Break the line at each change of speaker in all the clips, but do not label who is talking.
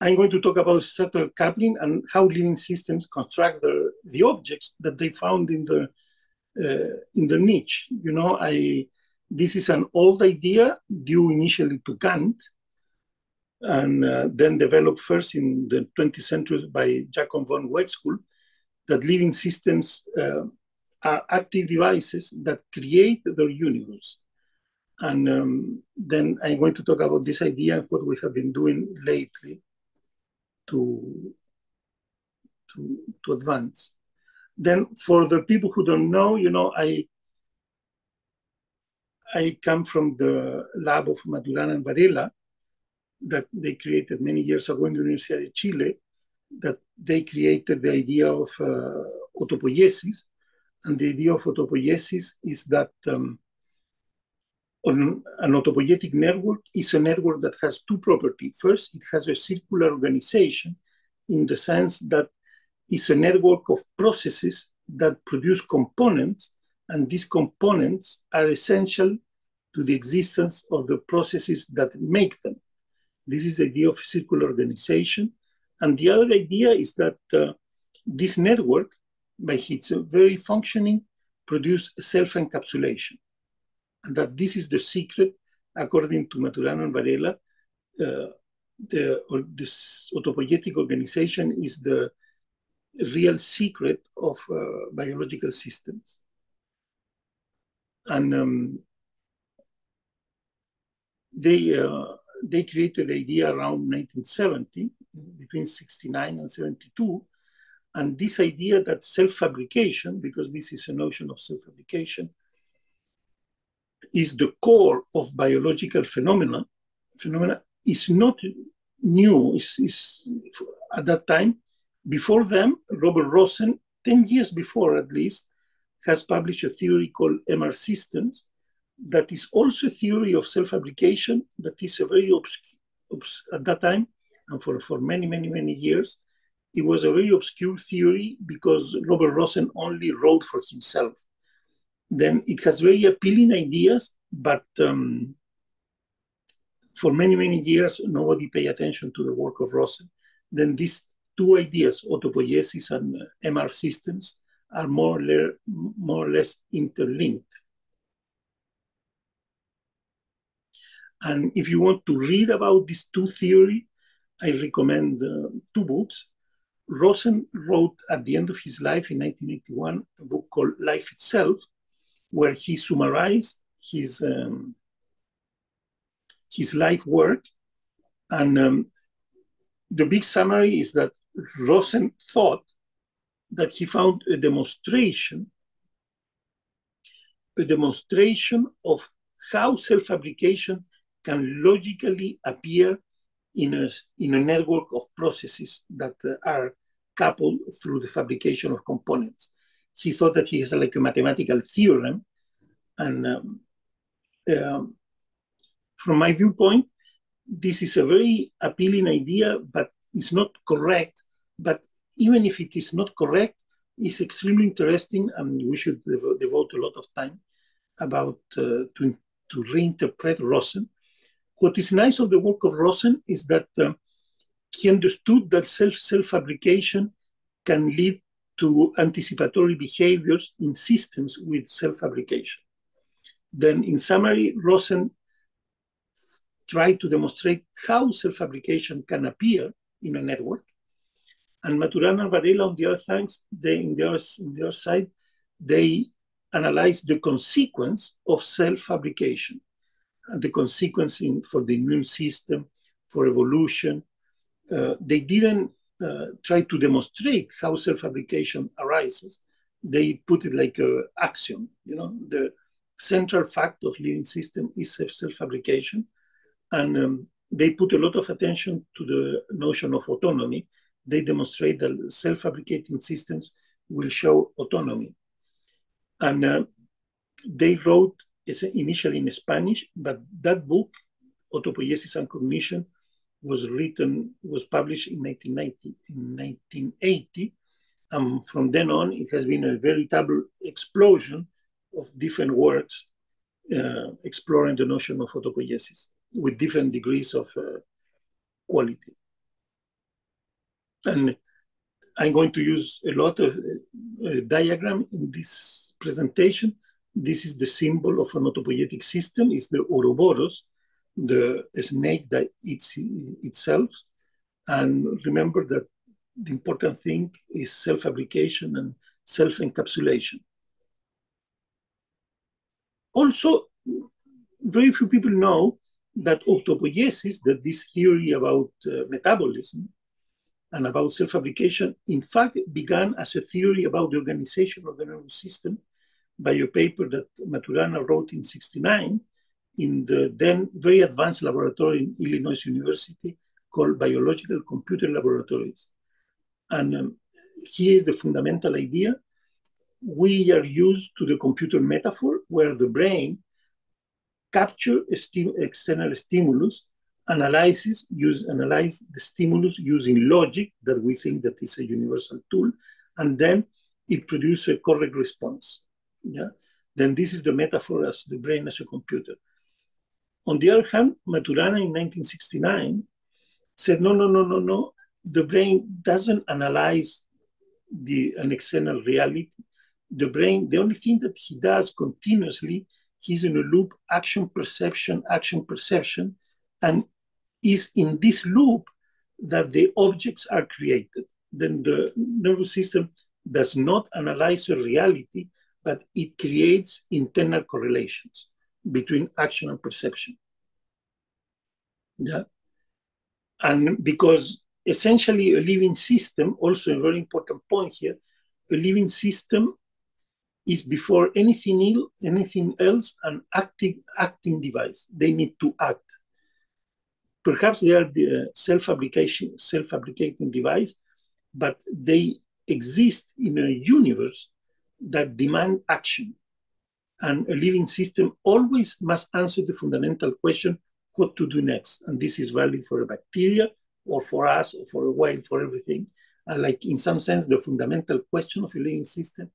I'm going to talk about structural coupling and how living systems construct the, the objects that they found in the uh, in the niche. You know, I this is an old idea due initially to Kant, and uh, then developed first in the 20th century by Jacob von Uexküll, that living systems uh, are active devices that create their universe. And um, then I'm going to talk about this idea and what we have been doing lately to, to, to advance. Then for the people who don't know, you know, I, I come from the lab of Maturana and Varela that they created many years ago in the University of Chile, that they created the idea of uh, autopoiesis. And the idea of autopoiesis is that um, an autopoietic network is a network that has two properties. First, it has a circular organization in the sense that it's a network of processes that produce components, and these components are essential to the existence of the processes that make them. This is the idea of circular organization. And the other idea is that uh, this network, by its very functioning, produce self-encapsulation and that this is the secret, according to Maturana and Varela, uh, the or this autopoietic organization is the real secret of uh, biological systems. And um, they uh, they created the idea around 1970, between 69 and 72, and this idea that self-fabrication, because this is a notion of self-fabrication, is the core of biological phenomena, phenomena is not new. Is, is at that time, before them, Robert Rosen, 10 years before at least, has published a theory called MR systems that is also a theory of self-fabrication that is a very obscure, obs- at that time, and for, for many, many, many years, it was a very obscure theory because Robert Rosen only wrote for himself then it has very appealing ideas, but um, for many, many years, nobody paid attention to the work of Rosen. Then these two ideas, autopoiesis and uh, MR systems, are more or, less, more or less interlinked. And if you want to read about these two theories, I recommend uh, two books. Rosen wrote at the end of his life in 1981 a book called Life Itself, where he summarized his um, his life work, and um, the big summary is that Rosen thought that he found a demonstration, a demonstration of how self-fabrication can logically appear in a, in a network of processes that uh, are coupled through the fabrication of components he thought that he has like a mathematical theorem. And um, um, from my viewpoint, this is a very appealing idea, but it's not correct. But even if it is not correct, it's extremely interesting, and we should dev- devote a lot of time about uh, to, to reinterpret Rosen. What is nice of the work of Rosen is that uh, he understood that self self fabrication can lead to anticipatory behaviors in systems with self-fabrication. Then in summary, Rosen tried to demonstrate how self-fabrication can appear in a network. And Maturana and Varela, on the other things, they, in the other, on the other side, they analyzed the consequence of self-fabrication, and the consequence in, for the immune system, for evolution. Uh, they didn't uh, try to demonstrate how self-fabrication arises, they put it like a axiom. You know, the central fact of living system is self-fabrication, and um, they put a lot of attention to the notion of autonomy. They demonstrate that self-fabricating systems will show autonomy, and uh, they wrote initially in Spanish, but that book, Autopoiesis and Cognition, was written, was published in 1990, in 1980. And from then on, it has been a veritable explosion of different works uh, exploring the notion of autopoiesis with different degrees of uh, quality. And I'm going to use a lot of uh, diagram in this presentation. This is the symbol of an autopoietic system, is the Ouroboros, the snake that eats itself. And remember that the important thing is self-fabrication and self-encapsulation. Also, very few people know that autopoiesis, that this theory about uh, metabolism and about self-fabrication, in fact, began as a theory about the organization of the nervous system by a paper that Maturana wrote in 69 in the then very advanced laboratory in Illinois University called Biological Computer Laboratories. And um, here is the fundamental idea. We are used to the computer metaphor where the brain capture external stimulus, analyzes, use, analyze the stimulus using logic that we think that is a universal tool, and then it produces a correct response. Yeah? Then this is the metaphor as the brain as a computer. On the other hand, Maturana in 1969 said, no, no, no, no, no, the brain doesn't analyze the, an external reality. The brain, the only thing that he does continuously, he's in a loop, action, perception, action, perception, and is in this loop that the objects are created. Then the nervous system does not analyze a reality, but it creates internal correlations between action and perception. Yeah. And because essentially a living system, also a very important point here, a living system is before anything, Ill, anything else an acting, acting device. They need to act. Perhaps they are the uh, self-fabrication, self-fabricating device, but they exist in a universe that demand action. And a living system always must answer the fundamental question, what to do next. And this is valid for a bacteria or for us or for a whale, for everything. And like in some sense, the fundamental question of a living system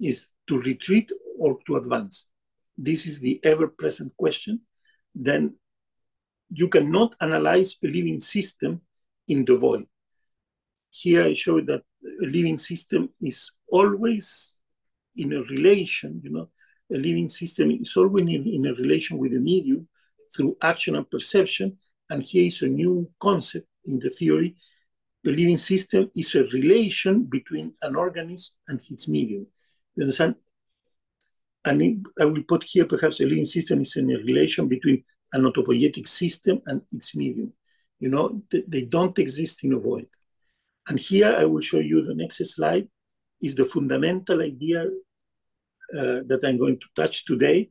is to retreat or to advance. This is the ever-present question. Then you cannot analyze a living system in the void. Here I show that a living system is always in a relation, you know, a living system is always in, in a relation with the medium through action and perception. And here is a new concept in the theory. The living system is a relation between an organism and its medium. You understand? And I will put here perhaps a living system is in a relation between an autopoietic system and its medium. You know, they don't exist in a void. And here I will show you the next slide is the fundamental idea uh, that I'm going to touch today.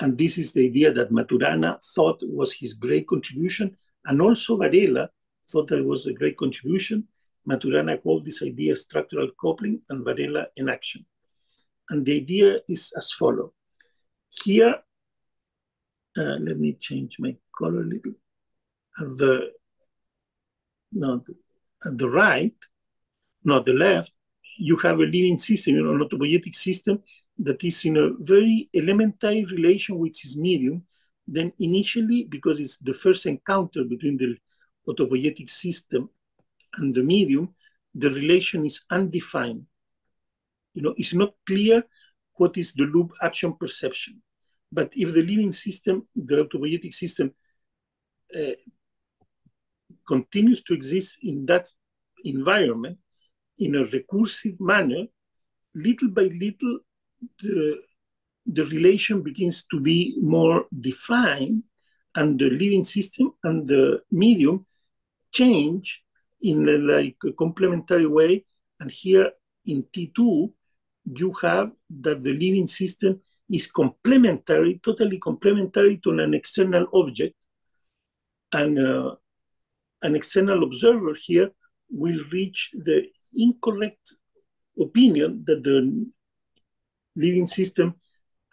And this is the idea that Maturana thought was his great contribution. And also Varela thought that was a great contribution. Maturana called this idea structural coupling and Varela enaction. And the idea is as follows. Here, uh, let me change my color a little. At the, no, at the right, not the left, you have a living system, you know, an autopoietic system that is in a very elementary relation with its medium. Then initially, because it's the first encounter between the autopoietic system and the medium, the relation is undefined. You know, it's not clear what is the loop action perception. But if the living system, the autopoietic system, uh, continues to exist in that environment, in a recursive manner, little by little, the, the relation begins to be more defined, and the living system and the medium change in a, like a complementary way. And here in T2, you have that the living system is complementary, totally complementary to an external object. And uh, an external observer here will reach the incorrect opinion that the living system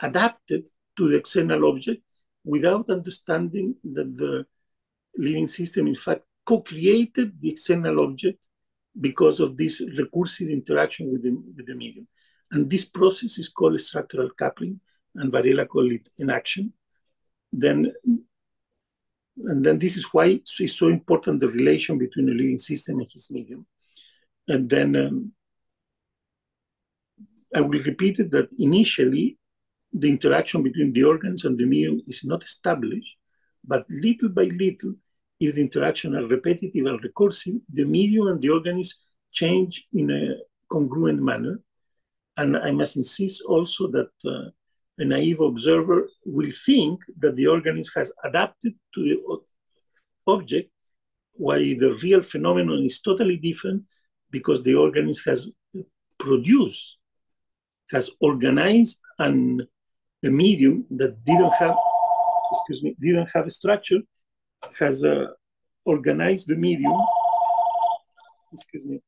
adapted to the external object without understanding that the living system, in fact, co-created the external object because of this recursive interaction with the, with the medium. And this process is called structural coupling, and Varela called it enaction. Then, and then this is why it's so important the relation between the living system and his medium. And then um, I will repeat it that initially the interaction between the organs and the meal is not established, but little by little, if the interaction are repetitive and recursive, the medium and the organism change in a congruent manner. And I must insist also that uh, a naive observer will think that the organism has adapted to the object, while the real phenomenon is totally different because the organism has produced, has organized an, a medium that didn't have, excuse me, didn't have a structure, has uh, organized the medium, excuse me,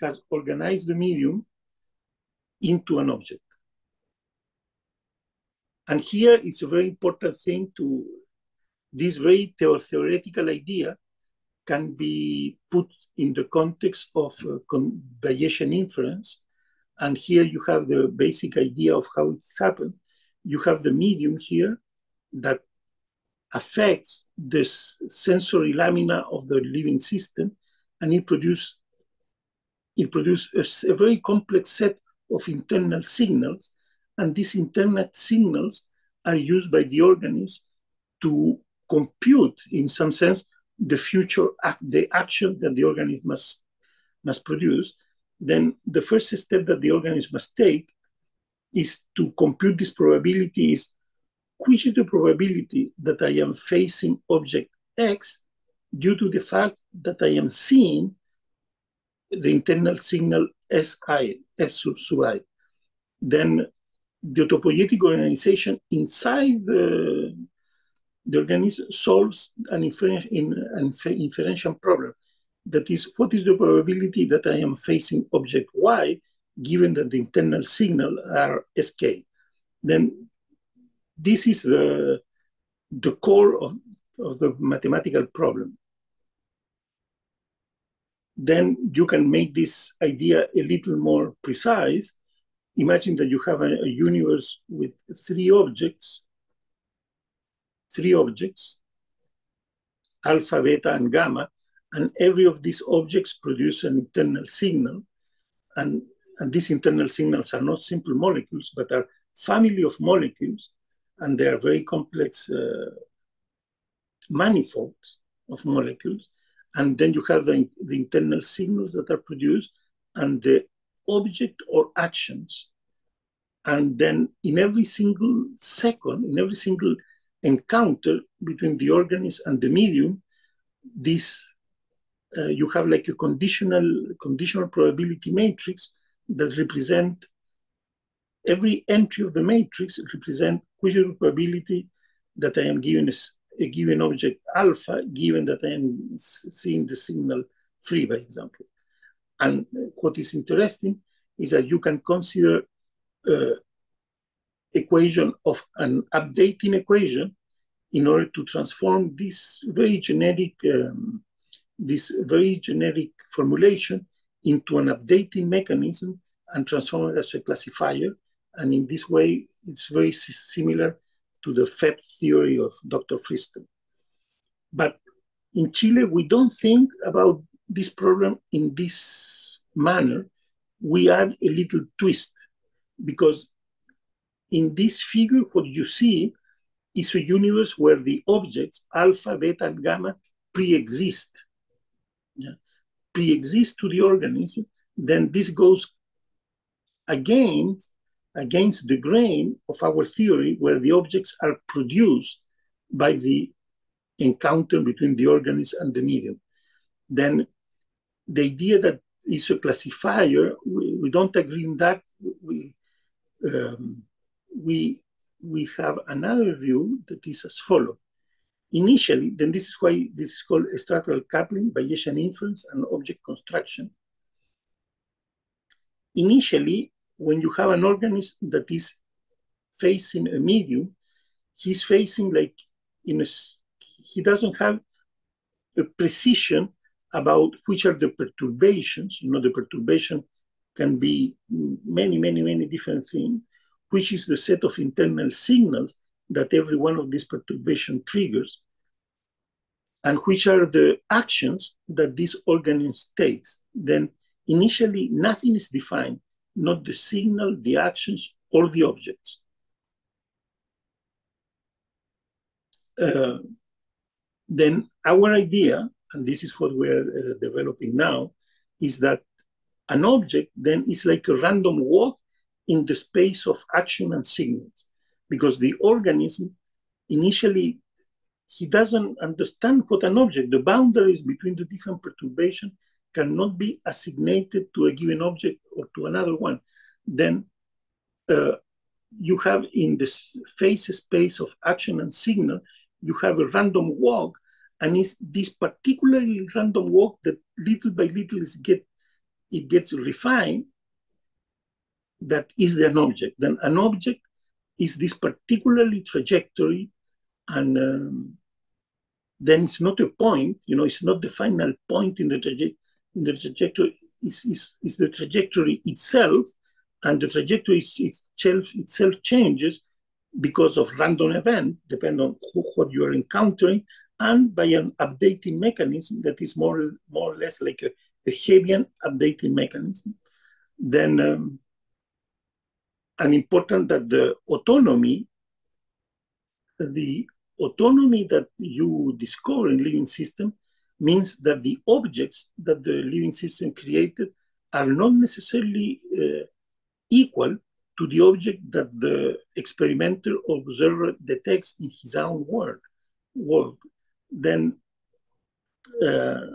has organized the medium into an object. And here it's a very important thing to, this very theoretical idea can be put in the context of uh, Bayesian inference. And here you have the basic idea of how it happened. You have the medium here that affects the sensory lamina of the living system, and it produces it produces a, a very complex set of internal signals, and these internal signals are used by the organism to compute, in some sense, the future act, the action that the organism must must produce. Then the first step that the organism must take is to compute this probability is which is the probability that I am facing object X due to the fact that I am seeing the internal signal Si, F sub, sub i. Then the topogenetic organization inside the, the organism solves an, infer- in, an inferential problem. That is, what is the probability that I am facing object Y given that the internal signal are Sk? Then this is the, the core of, of the mathematical problem then you can make this idea a little more precise. Imagine that you have a, a universe with three objects, three objects, alpha, beta, and gamma, and every of these objects produce an internal signal. And, and these internal signals are not simple molecules, but are family of molecules, and they are very complex uh, manifolds of molecules. And then you have the, the internal signals that are produced and the object or actions. And then in every single second, in every single encounter between the organism and the medium, this uh, you have like a conditional conditional probability matrix that represent every entry of the matrix represent which probability that I am given a given object alpha, given that I am seeing the signal three, by example. And what is interesting is that you can consider uh, equation of an updating equation in order to transform this very generic um, this very generic formulation into an updating mechanism and transform it as a classifier. And in this way, it's very similar to the FEP theory of Dr. Friston. But in Chile, we don't think about this problem in this manner. We add a little twist because in this figure, what you see is a universe where the objects alpha, beta, and gamma pre-exist. Yeah. Pre-exist to the organism, then this goes against against the grain of our theory, where the objects are produced by the encounter between the organism and the medium. Then the idea that is a classifier, we, we don't agree in that. We, um, we, we have another view that is as follows. Initially, then this is why this is called structural coupling, Bayesian inference, and object construction. Initially, when you have an organism that is facing a medium, he's facing like in a, he doesn't have a precision about which are the perturbations. You know, the perturbation can be many, many, many different things, which is the set of internal signals that every one of these perturbation triggers, and which are the actions that this organism takes. Then initially nothing is defined, not the signal, the actions, or the objects. Uh, then our idea, and this is what we're uh, developing now, is that an object then is like a random walk in the space of action and signals, because the organism initially he doesn't understand what an object, the boundaries between the different perturbation cannot be assignated to a given object or to another one. Then uh, you have in the phase space of action and signal, you have a random walk, and it's this particularly random walk that little by little is get it gets refined. That is an object. Then an object is this particularly trajectory, and um, then it's not a point. You know, it's not the final point in the trajectory. In the trajectory is, is, is the trajectory itself, and the trajectory itself itself changes because of random event, depending on who, what you are encountering, and by an updating mechanism that is more, more or less like a, a Hebbian updating mechanism. Then, um, and important that the autonomy, the autonomy that you discover in living system means that the objects that the living system created are not necessarily uh, equal to the object that the experimenter or observer detects in his own world. work. Then, uh,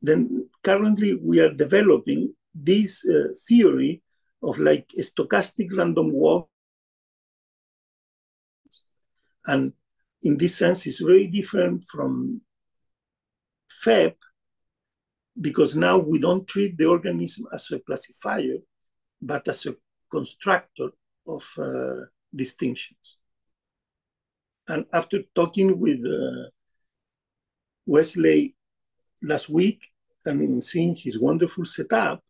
then currently we are developing this uh, theory of like stochastic random walk. And in this sense, it's very different from FEP because now we don't treat the organism as a classifier, but as a constructor of uh, distinctions. And after talking with uh, Wesley last week and seeing his wonderful setup,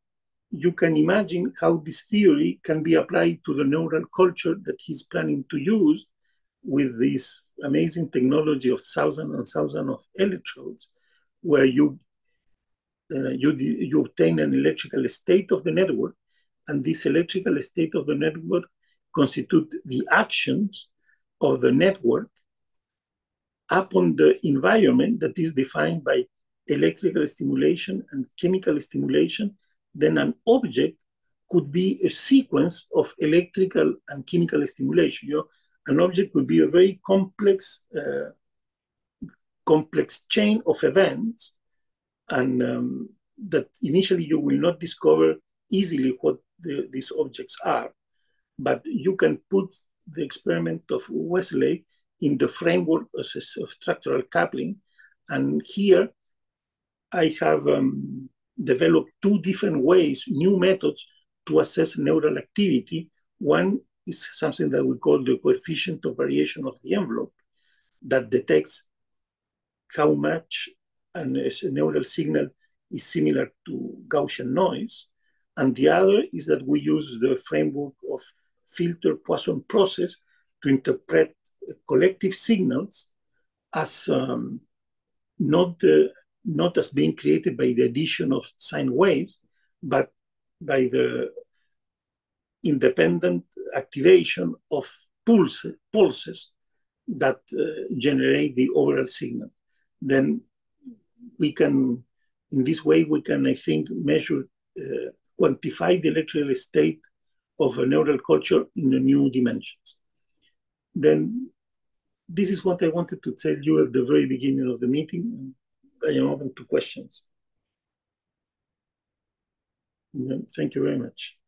you can imagine how this theory can be applied to the neural culture that he's planning to use with this amazing technology of thousands and thousands of electrodes, where you uh, you, you obtain an electrical state of the network and this electrical state of the network constitute the actions of the network upon the environment that is defined by electrical stimulation and chemical stimulation, then an object could be a sequence of electrical and chemical stimulation. You know, an object could be a very complex, uh, complex chain of events, and um, that initially you will not discover easily what the, these objects are. But you can put the experiment of Wesley in the framework of, of structural coupling. And here I have um, developed two different ways, new methods to assess neural activity. One is something that we call the coefficient of variation of the envelope that detects how much a neural signal is similar to Gaussian noise. And the other is that we use the framework of filter Poisson process to interpret collective signals as um, not, the, not as being created by the addition of sine waves, but by the independent activation of pulse, pulses that uh, generate the overall signal. Then we can, in this way, we can, I think, measure uh, quantify the electrical state of a neural culture in new dimensions. Then this is what I wanted to tell you at the very beginning of the meeting. I am open to questions. Thank you very much.